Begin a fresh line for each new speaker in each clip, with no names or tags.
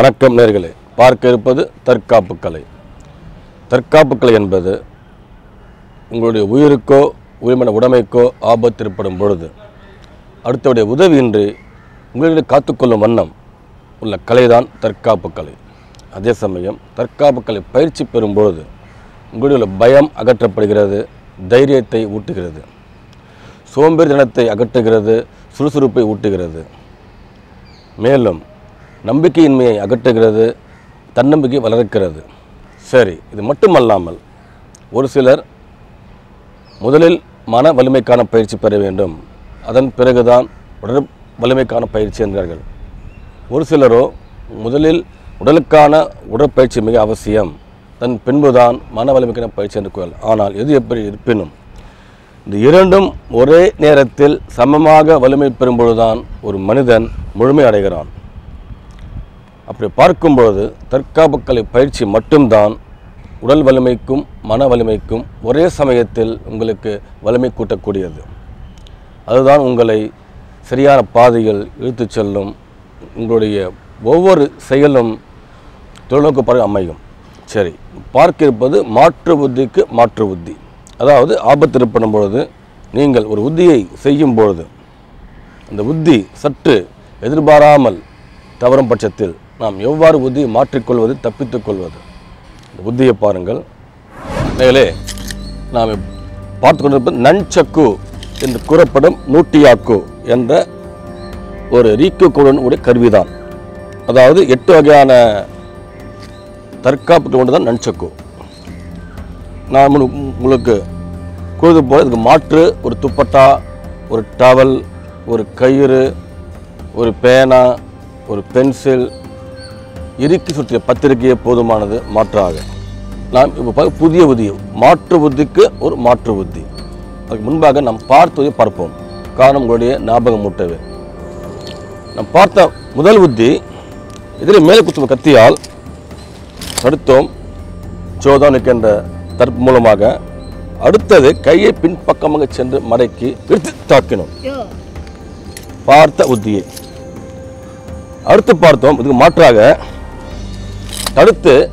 வணக்கம் நேர்களே. பார்க்க இருப்பது தற்காப்பு கலை. தற்காப்பு கலை என்பது உங்களுடைய உயிருக்கோ உயிர்மன உடைமைக்கோ ஆபத்து ஏற்படும் பொழுது அடுத்தவுடைய உதவியின்றி உங்களுடைய காத்துக்கொள்ளும் வண்ணம் உள்ள கலைதான் தற்காப்பு கலை. அதே சமயம் தற்காப்பு கலை பயிற்சி பெறும் பொழுது உங்களுடைய உள்ள பயம் அகற்றப்படுகிறது தைரியத்தை ஊட்டுகிறது சோம்பேறி தினத்தை அகற்றுகிறது சுறுசுறுப்பை ஊட்டுகிறது. மேலும் நம்பிக்கையின்மையை அகற்றுகிறது தன்னம்பிக்கை வளர்க்கிறது. சரி இது மட்டுமல்லாமல் ஒரு சிலர் முதலில் மன வலிமைக்கான பயிற்சி பெற வேண்டும். அதன் பிறகுதான் உடல் வலிமைக்கான பயிற்சி என்கிறார்கள். ஒரு சிலரோ முதலில் உடலுக்கான உடற்பயிற்சி மிக அவசியம். தன் பின்புதான் மன வலிமைக்கான பயிற்சி என்று கூறல். ஆனால் எது எப்படி இருப்பினும் இந்த இரண்டும் ஒரே நேரத்தில் சமமாக வலிமை பெறும்பொழுதுதான் ஒரு மனிதன் முழுமை அடைகிறான். அப்படி பார்க்கும்பொழுது தற்காப்பு கலை பயிற்சி மட்டும்தான் உடல் வலிமைக்கும் மன வலிமைக்கும் ஒரே சமயத்தில் உங்களுக்கு வலிமை கூட்டக்கூடியது. அதுதான் உங்களை சரியான பாதையில் இழுத்துச் செல்லும் உங்களுடைய ஒவ்வொரு செயலும் தொழில்நோக்கு பார்வை அமையும். சரி பார்க்க இருப்பது மாற்று புத்திக்கு மாற்று புத்தி. அதாவது ஆபத்து ஏற்படும் பொழுது நீங்கள் ஒரு உத்தியை செய்யும் பொழுது அந்த புத்தி சற்று எதிர்பாராமல் தவறும் பட்சத்தில் நாம் எவ்வாறு புத்தியை மாற்றிக்கொள்வது தப்பித்துக் கொள்வது? இந்த புத்தியை பாருங்கள். மேலே நாம் பார்த்து கொண்டிருப்பது நன்சக்கு என்று கூறப்படும் நூட்டியாக்கு என்ற ஒரு ரீக்கு உடைய கருவிதான். அதாவது எட்டு வகையான தற்காப்பு கொண்டு தான் நன்சக்கு. நான் உங்களுக்கு கூறுது போல் இதுக்கு மாற்று ஒரு துப்பட்டா ஒரு டவல் ஒரு கயிறு ஒரு பேனா ஒரு பென்சில் இறுக்கி சுற்றிய பத்திரிகையே போதுமானது மாற்றாக. நாம் இப்போ புதிய புத்தி மாற்று புத்திக்கு ஒரு மாற்று புத்தி அதுக்கு முன்பாக நாம் பார்த்ததை பார்ப்போம். காரணம் உங்களுடைய ஞாபகம் மூட்டவே. நாம் பார்த்த முதல் புத்தி இதில் மேலே குத்தும் கத்தியால் தடுத்தோம். சோதனைக்கு என்ற தடுப்பு மூலமாக அடுத்தது கையை பின்பக்கமாக சென்று மடக்கி எடுத்து தாக்கினோம். பார்த்த உத்தியை. அடுத்து பார்த்தோம் இதுக்கு மாற்றாக தடுத்து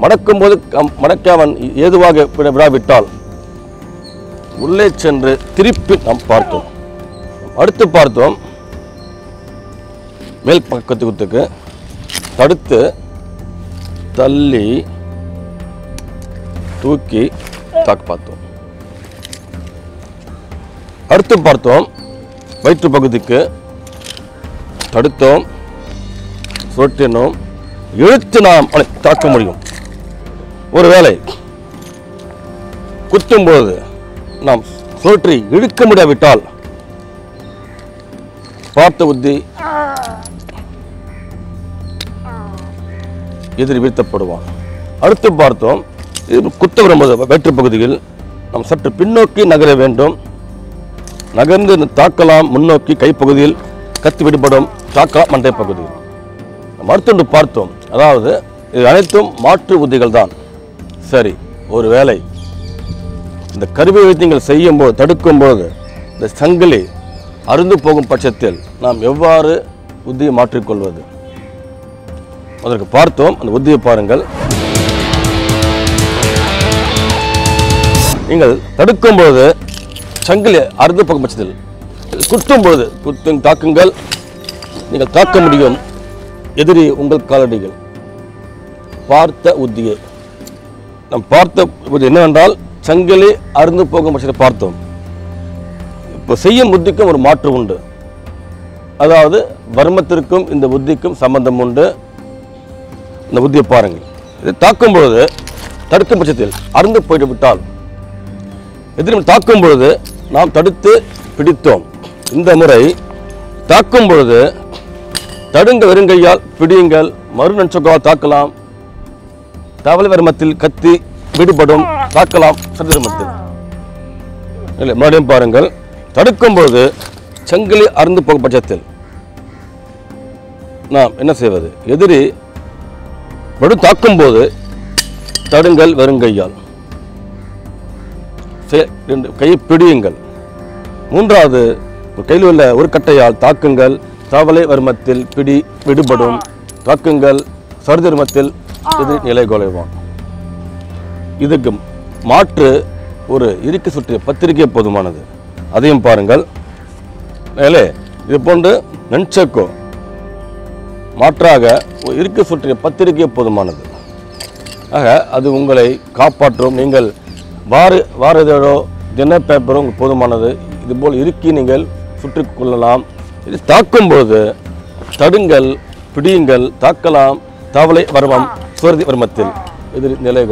மடக்கும்போது மடக்க அவன் ஏதுவாக விட விடாவிட்டால் உள்ளே சென்று திருப்பி நாம் பார்த்தோம். அடுத்து பார்த்தோம். மேல் பக்கத்துக்கு தடுத்து தள்ளி தூக்கி தாக்கு பார்த்தோம். அடுத்து பார்த்தோம். வயிற்று பகுதிக்கு தடுத்தோம். சுரட்டினோம் இழுத்து நாம் தாக்க முடியும். ஒருவேளை குத்தும்போது நாம் சுழற்றி இழுக்க முடியாவிட்டால் பார்த்த புத்தி எதிரி வீழ்த்தப்படுவான். அடுத்து பார்த்தோம் இது குத்த விரும்புவது வயிற்று பகுதியில் நாம் சற்று பின்னோக்கி நகர வேண்டும். நகர்ந்து தாக்கலாம் முன்னோக்கி கைப்பகுதியில் கத்தி விடுபடும் தாக்கலாம் மண்டை பகுதியில் நாம் பார்த்தோம். அதாவது இது அனைத்தும் மாற்று புத்திகள் தான் சரி ஒரு வேலை இந்த கருவி வைத்தியங்கள் செய்யும்போது தடுக்கும்போது இந்த சங்கிலி அருந்து போகும் பட்சத்தில் நாம் எவ்வாறு புத்தியை மாற்றிக்கொள்வது அதற்கு பார்த்தோம். அந்த புத்தியை பாருங்கள். நீங்கள் தடுக்கும்போது சங்கிலி அறுந்து போகும் பட்சத்தில் குத்தும்போது குத்து குத்தும் தாக்குங்கள். நீங்கள் தாக்க முடியும் எதிரி உங்கள் காலடிகள். பார்த்த உத்தியை. நாம் பார்த்த என்னவென்றால் சங்கிலி அறுந்து போகும் பட்சத்தை பார்த்தோம். இப்போ செய்யும் புத்திக்கும் ஒரு மாற்று உண்டு. அதாவது வர்மத்திற்கும் இந்த புத்திக்கும் சம்பந்தம் உண்டு. இந்த புத்தியை பாருங்கள். இது தாக்கும் பொழுது தடுக்கும் பட்சத்தில் அறுந்து போய்ட்டு விட்டால் எதிரும் தாக்கும் பொழுது நாம் தடுத்து பிடித்தோம். இந்த முறை தாக்கும் பொழுது தடுங்க வெறுங்கையால் பிடியுங்கள். மறு நன்சொக்கால் தாக்கலாம். தவளை வர்மத்தில் கத்தி விடுபடும் தாக்கலாம் சதுரமத்தில் இல்லை மறுபடியும் பாருங்கள். தடுக்கும்போது சங்கிலி அருந்து போகும் பட்சத்தில் நாம் என்ன செய்வது? எதிரி படு தாக்கும் போது தடுங்கள் வெறுங்கையால் ரெண்டு கையை பிடியுங்கள். மூன்றாவது கையில் உள்ள ஒரு கட்டையால் தாக்குங்கள். தவளை வர்மத்தில் பிடி விடுபடும். தாக்குங்கள். சருதர்மத்தில் இது நிலை கொலைவான் இதுக்கு மாற்று ஒரு இறுக்கி சுற்றிய பத்திரிகை போதுமானது. அதையும் பாருங்கள். மேலே இது போன்று நன்சக்கோ. மாற்றாக ஒரு இறுக்கி சுற்றிய பத்திரிகை போதுமானது. ஆக அது உங்களை காப்பாற்றும். நீங்கள் வார வார இதழோ தின பேப்பரோ உங்களுக்கு போதுமானது. இதுபோல் இறுக்கி நீங்கள் சுற்றிக் கொள்ளலாம். இது தாக்கும்போது தடுங்கள் பிடியுங்கள் தாக்கலாம். தவளை வர்மம் சுவரதி வர்மத்தில் இது நிலை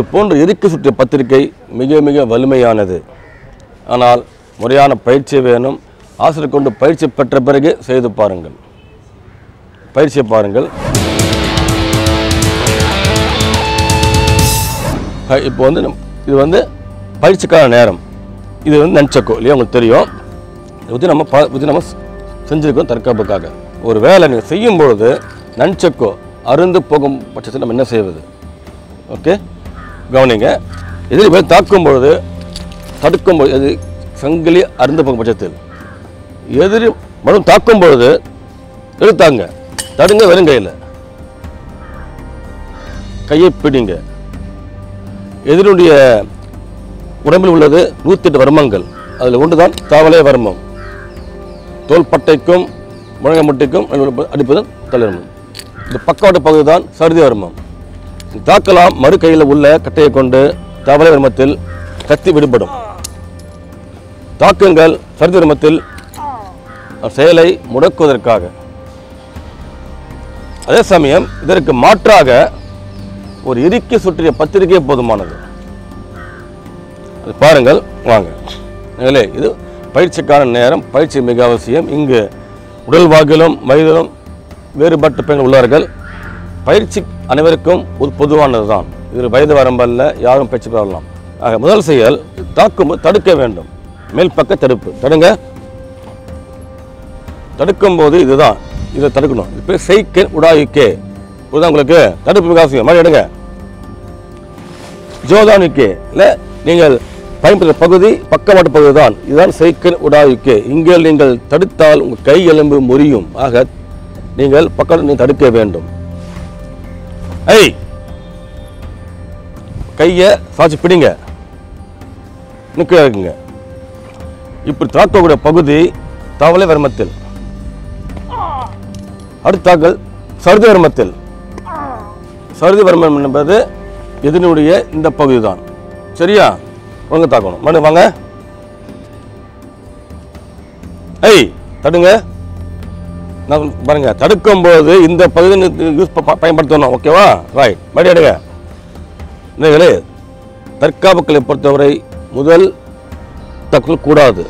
இது போன்ற எதுக்கு சுற்றிய பத்திரிகை மிக மிக வலிமையானது? ஆனால் முறையான பயிற்சி வேணும். ஆசிரியர் கொண்டு பயிற்சி பெற்ற பிறகு செய்து பாருங்கள். பயிற்சியை பாருங்கள். இப்போ வந்து இது வந்து பயிற்சிக்கான நேரம். இது வந்து நன்சக்கோ இல்லையா? உங்களுக்கு தெரியும். இது நம்ம ப- இது நம்ம செஞ்சுருக்கோம் தற்காப்புக்காக. ஒரு வேலை நீங்கள் செய்யும் பொழுது நன்சக்கோ அருந்து போகும் பட்சத்தில் நம்ம என்ன செய்வது? ஓகே? கவனிங்க. இதில் போய் தாக்கும் பொழுது தடுக்கும் பொழுது எது சங்கிலி அருந்த போகும் பட்சத்தில். எதிரி மனம் தாக்கும் பொழுது எடுத்தாங்க தடுங்க வெறும் கையில். கையை பிடிங்க. எதிரினுடைய உடம்பில் உள்ளது நூற்றி வர்மங்கள். அதில் ஒன்று தான் தாவலே வர்மம் தோள்பட்டைக்கும் முழங்க முட்டைக்கும் அடிப்பது தலைவர்மம் இந்த பக்கவாட்டு பகுதி தான் சருதி வர்மம். தாக்கலாம் மறு கையில் உள்ள கட்டையை கொண்டு தவளை வர்மத்தில் கத்தி விடுபடும். தாக்குங்கள் சரி தர்மத்தில் செயலை முடக்குவதற்காக. அதே சமயம் இதற்கு மாற்றாக ஒரு இறுக்கி சுற்றிய பத்திரிகை போதுமானது. அது பாருங்கள் வாங்க. இல்லை இது பயிற்சிக்கான நேரம் பயிற்சி மிக அவசியம். இங்கு உடல் வாக்கிலும் வயதிலும் வேறுபட்ட பெண்கள் உள்ளார்கள். பயிற்சி அனைவருக்கும் ஒரு பொதுவானது தான் இது வயது வரம்பல்ல யாரும் பயிற்சி பெறலாம் ஆக முதல் செயல் தாக்கும் தடுக்க வேண்டும். மேல் பக்க தடுப்பு. தடுங்க. தடுக்கும் போது இதுதான். இதை தடுக்கணும். இது பேர் செய்கே உடாயுக்கே. புரியுதா உங்களுக்கு? தடுப்பு மிக மாதிரி எடுங்க. ஜோதானுக்கே. இல்லை நீங்கள் பயன்படுத்த பகுதி பக்கவாட்டு பகுதி தான் இதுதான் சைக்கன் உடாயுக்கே. இங்கே நீங்கள் தடுத்தால் உங்கள் கை எலும்பு முறியும். ஆக நீங்கள் பக்கம் நீங்கள் தடுக்க வேண்டும். ஐய் கையை சாட்சி பிடிங்க. நிற்க இருக்குங்க. இப்படி தாக்கக்கூடிய பகுதி தவளை வர்மத்தில் அடுத்தாக்கள் சருதி வர்மத்தில் சருதி வர்மம் என்பது எதினுடைய இந்த பகுதி தான் சரியா? ஒழுங்கு தாக்கணும். மணி வாங்க. ஐய் தடுங்க. நான் பாருங்கள் தடுக்கும் போது இந்த பகுதி யூஸ் பயன்படுத்தணும் ஓகேவா ரைட் மறுபடியும் எடுங்க. இந்த தற்காப்புக்களை பொறுத்தவரை முதல் தக்கல் கூடாது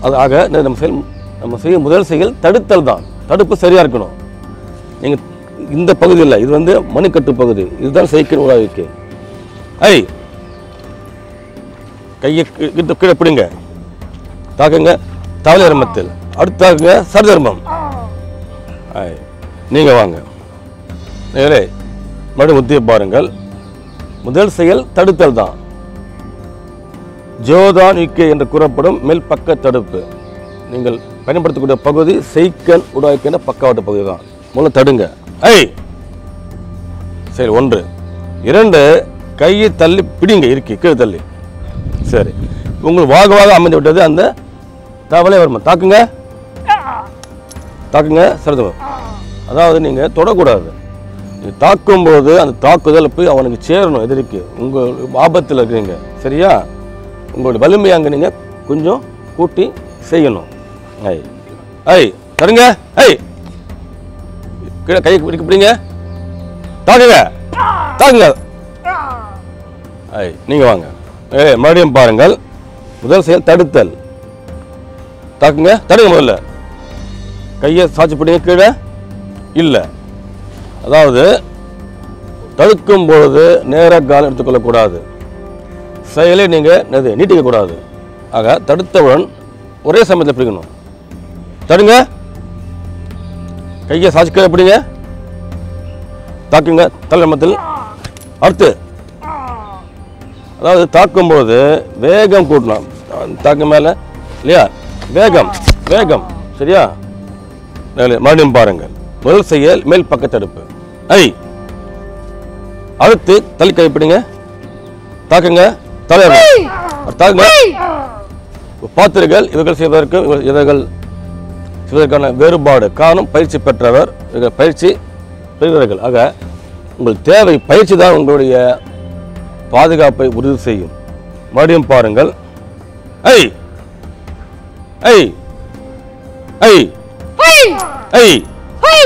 அது ஆக நம்ம செயல் நம்ம செய்யும் முதல் செயல் தடுத்தல் தான். தடுப்பு சரியாக இருக்கணும். நீங்கள் இந்த பகுதி இல்லை இது வந்து மணிக்கட்டு பகுதி. இதுதான் செய்கிற உலாவிக்கு ஐ கையை கீ- கீழே கீழே பிடிங்க. தாக்குங்க தவளை தர்மத்தில் அடுத்து சரதர்மம் சர்தர்மம். ஆய் நீங்கள் வாங்க. நேரே மறுபடியும் முத்திய பாருங்கள். முதல் செயல் தடுத்தல் தான். ஜோதான் யுக்கே என்று கூறப்படும் மேல் பக்க தடுப்பு. நீங்கள் பயன்படுத்தக்கூடிய பகுதி செய்கன் உடாய்க்கின்ற பக்கவாட்டு பகுதி தான். முதல்ல தடுங்க. ஐ. சரி ஒன்று. இரண்டு கையை தள்ளி பிடிங்க இருக்கி கீழே தள்ளி. சரி. உங்களுக்கு வாக வாக அமைந்து விட்டது அந்த தவளை வருமா தாக்குங்க. தாக்குங்க சரதம் அதாவது நீங்கள் தொடக்கூடாது. நீங்கள் தாக்கும்போது அந்த தாக்குதல் போய் அவனுக்கு சேரணும் எதிரிக்கு. உங்கள் ஆபத்தில் இருக்கிறீங்க சரியா? உங்களுடைய வலிமை அங்கே நீங்கள் கொஞ்சம் கூட்டி செய்யணும். ஐ ஐ தருங்க ஐ கீழே கை பிடிக்க பிடிங்க. தாக்குங்க தாக்குங்க. ஐ நீங்கள் வாங்க. ஏ மறுபடியும் பாருங்கள். முதல் செயல் தடுத்தல். தாக்குங்க தடுங்க முதல்ல. கையை சாட்சிப்படியே கீழே? இல்லை. அதாவது தடுக்கும் பொழுது நேராக காலம் எடுத்துக்கொள்ளக்கூடாது. செயலை நீங்கள் என்னது நீட்டிக்கக்கூடாது. ஆக தடுத்தவுடன் ஒரே சமயத்தில் பிடிக்கணும். தடுங்க. கையை சாட்சிக்க கீழே பிடிங்க. தாக்குங்க. தலைமத்தில் அடுத்து. அதாவது தாக்கும்போது வேகம் கூட்டணும். தாக்கு மேலே. இல்லையா? வேகம். வேகம். சரியா? மறுபடியும் பாருங்கள். முதல் செயல் மேல் பக்க தடுப்பு. ஐ. அடுத்து தலை கைப்பிடிங்க. தாக்குங்க. தலை தாக்குங்க. பாத்திரங்கள் இவர்கள் செய்வதற்கு இவர்கள் இவர்கள் செய்வதற்கான வேறுபாடு. காரணம் பயிற்சி பெற்றவர். இவர்கள் பயிற்சி பெறுகிறார்கள் ஆக உங்கள் தேவை பயிற்சி தான் உங்களுடைய பாதுகாப்பை உறுதி செய்யும். மறுபடியும் பாருங்கள். ஐ. ஐ. ஐ. ஐ ஐ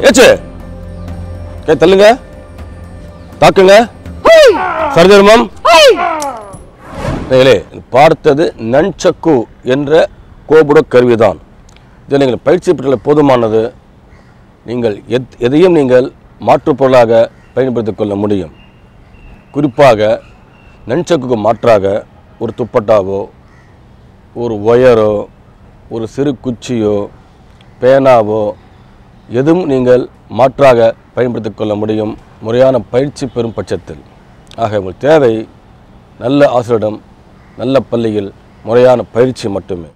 ஏச்சு. கை தள்ளுங்க. தாக்குங்க. சர்ஜர்மம். பார்த்தது நன்சக்கு என்ற கோபுர கருவிதான். இதில் நீங்கள் பயிற்சி பெற்றுள்ள போதுமானது. நீங்கள் எத் எதையும் நீங்கள் மாற்றுப் பொருளாக பயன்படுத்திக் கொள்ள முடியும். குறிப்பாக நன்சக்குக்கு மாற்றாக ஒரு துப்பட்டாவோ ஒரு ஒயரோ ஒரு சிறு குச்சியோ பேனாவோ எதுவும் நீங்கள் மாற்றாக பயன்படுத்தி கொள்ள முடியும் முறையான பயிற்சி பெறும் பட்சத்தில். ஆக உங்கள் தேவை நல்ல ஆசிரியரிடம் நல்ல பள்ளியில் முறையான பயிற்சி மட்டுமே.